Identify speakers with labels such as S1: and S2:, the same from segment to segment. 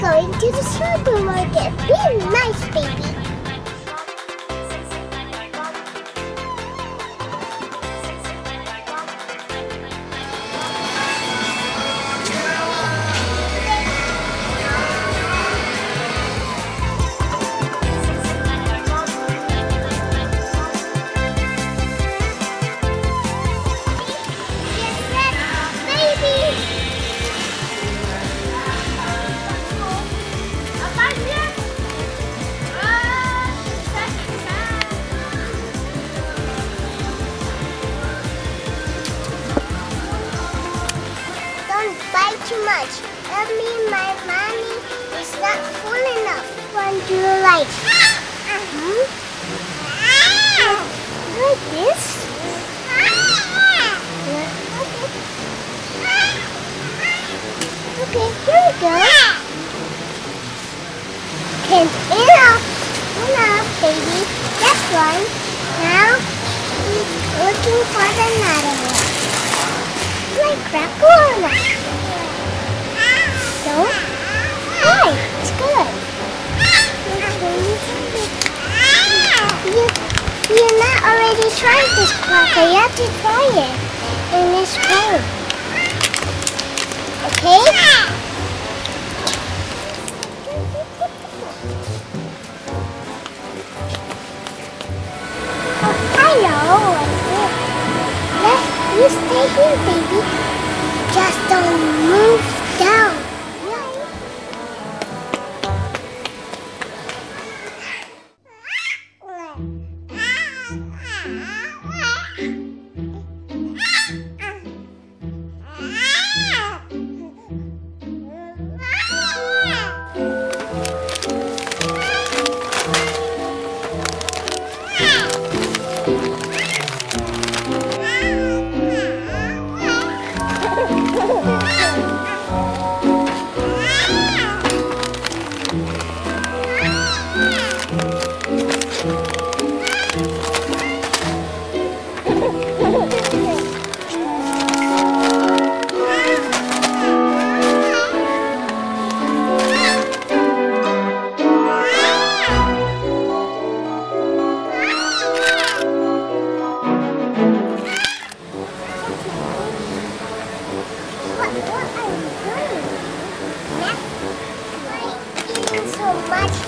S1: Going to the supermarket. Be nice, baby. Not full enough. One the light. Uh -huh. Like this? Okay, here we go. Okay, enough. Enough, baby. That's one. Now, looking for another one. Like crackle no? Why? Already tried this cracker. You have to try it in this way. Okay? Oh, hello. Let you stay here, baby. Just don't move down. Ah. What are you doing? That's so much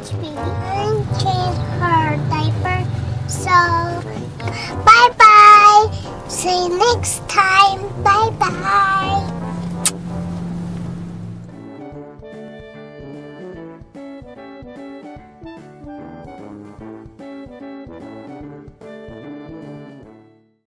S1: Much, baby. And change her diaper. So, bye bye. See you next time. Bye bye.